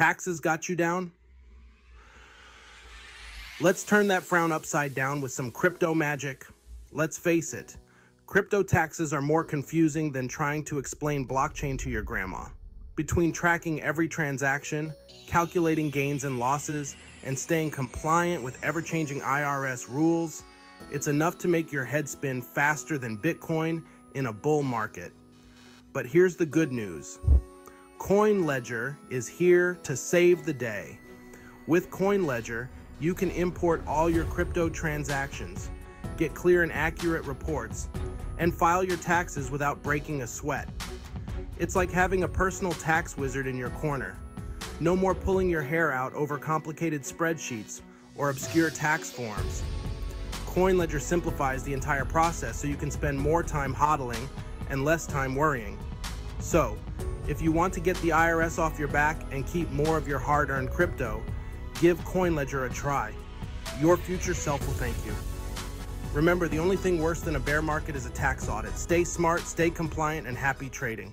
Taxes got you down? Let's turn that frown upside down with some crypto magic. Let's face it, crypto taxes are more confusing than trying to explain blockchain to your grandma. Between tracking every transaction, calculating gains and losses, and staying compliant with ever changing IRS rules, it's enough to make your head spin faster than Bitcoin in a bull market. But here's the good news CoinLedger is here to save the day. With CoinLedger, you can import all your crypto transactions, get clear and accurate reports, and file your taxes without breaking a sweat. It's like having a personal tax wizard in your corner. No more pulling your hair out over complicated spreadsheets or obscure tax forms. CoinLedger simplifies the entire process so you can spend more time hodling and less time worrying. So, if you want to get the IRS off your back and keep more of your hard earned crypto, give CoinLedger a try. Your future self will thank you. Remember, the only thing worse than a bear market is a tax audit. Stay smart, stay compliant, and happy trading.